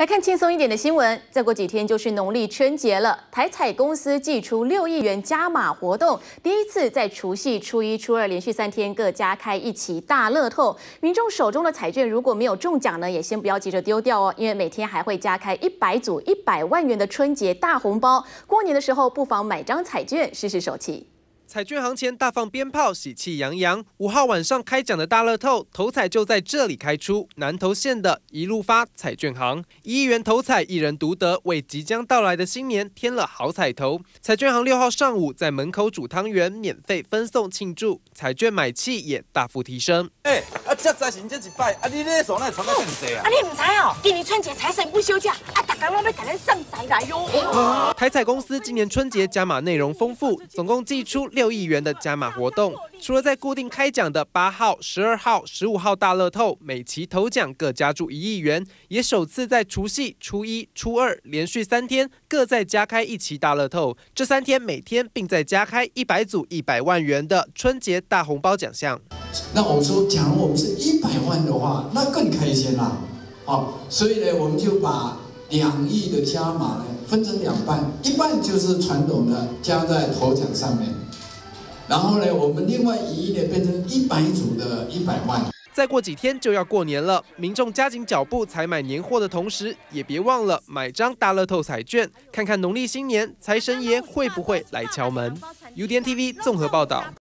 来看轻松一点的新闻，再过几天就是农历春节了。台彩公司寄出六亿元加码活动，第一次在除夕、初一、初二连续三天各加开一期大乐透。民众手中的彩券如果没有中奖呢，也先不要急着丢掉哦，因为每天还会加开一百组一百万元的春节大红包。过年的时候不妨买张彩券试试手气。彩券行前大放鞭炮，喜气洋洋。五号晚上开奖的大乐透头彩就在这里开出，南投县的一路发彩券行一亿元头彩一人独得，为即将到来的新年添了好彩头。彩券行六号上午在门口煮汤圆，免费分送庆祝，彩券买气也大幅提升。哎，这财神这一拜，啊，你那手那传到更多啊？啊，你唔知哦，今年春节财神不休假，啊，大家拢要赶来上财来哟。台彩公司今年春节加码内容丰富，总共寄出。六亿元的加码活动，除了在固定开奖的八号、十二号、十五号大乐透每期头奖各加注一亿元，也首次在除夕、初一、初二连续三天各再加开一期大乐透。这三天每天并再加开一百组一百万元的春节大红包奖项。那我们说，假如我们是一百万的话，那更开心啦。好，所以呢，我们就把两亿的加码呢分成两半，一半就是传统的加在头奖上面。然后呢，我们另外一亿呢变成一百组的一百万。再过几天就要过年了，民众加紧脚步采买年货的同时，也别忘了买张大乐透彩券，看看农历新年财神爷会不会来敲门。UDN TV 综合报道。